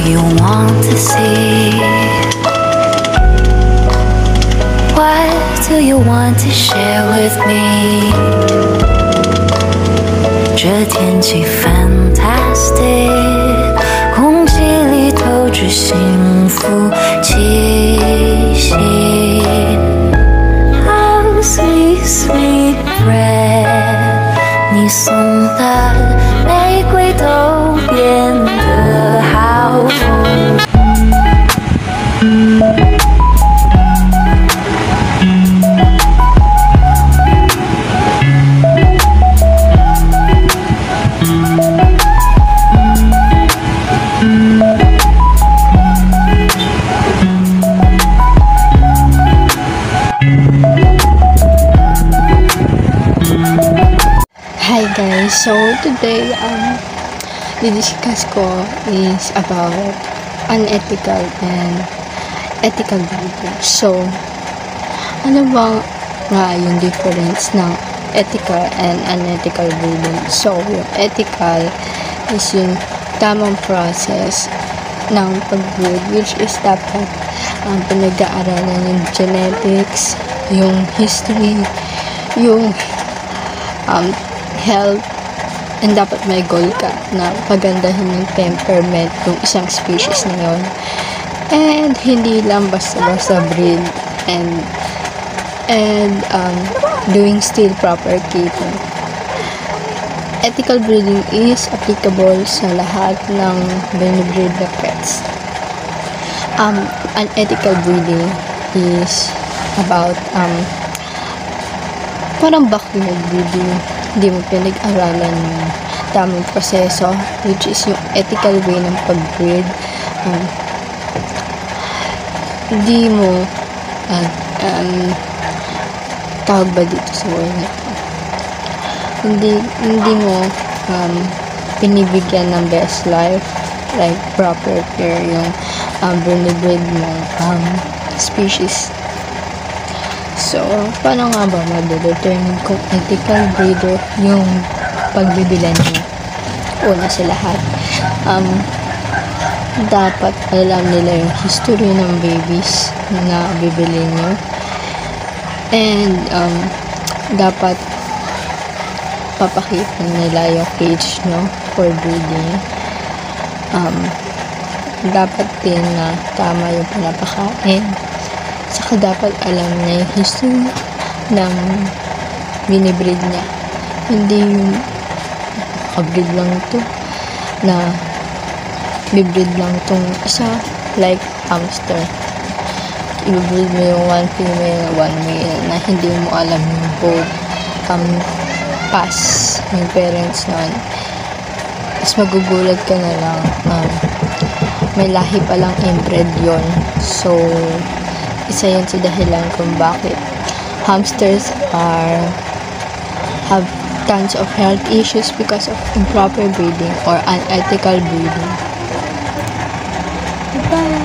you want to see? What do you want to share with me? 这天气 fantastic，空气里透着幸福气息。Oh sweet sweet bread，你送的 So today um didiscuss ko is about unethical and ethical breeding. So, ano bang nga yung difference ng ethical and unethical breeding? So, yung ethical is yung tamang process ng pag-breed which is dapat um, pinag-aaralan yung genetics, yung history, yung um, health and dapat may goal ka na pagandahin yung temperament ng isang species na yun. And hindi lang basta-basta breed and and um, doing still proper keeping. Ethical breeding is applicable sa lahat ng binibreed na pets. Um, unethical breeding is about um, parang backyard breeding. Hindi mo pinag-aralan yung tamang proseso, which is yung ethical way ng pag-breed. Um, hindi mo, uh, um, tawag ba dito sa word na to? Hindi, hindi mo, um, pinibigyan ng best life, like proper care yung um, binibreed mong um, species So, paano nga ba madedetermine kung ethical breeder yung pagbibilan niyo? Una sa lahat, um, dapat alam nila yung history ng babies na bibili niyo. And, um, dapat papakita nila yung cage nyo for breeding. Um, dapat din na tama yung pinapakain. Saka dapat alam niya yung history ng binibreed niya. Hindi yung kabreed lang to na bibreed lang tong isa like hamster. Ibibreed mo yung one female, one male na hindi mo alam yung both um, pass yung parents nun. Tapos magugulat ka na lang um, may lahi palang inbred yon So, isa yun sa dahilan kung bakit hamsters are have tons of health issues because of improper breeding or unethical breeding. Bye.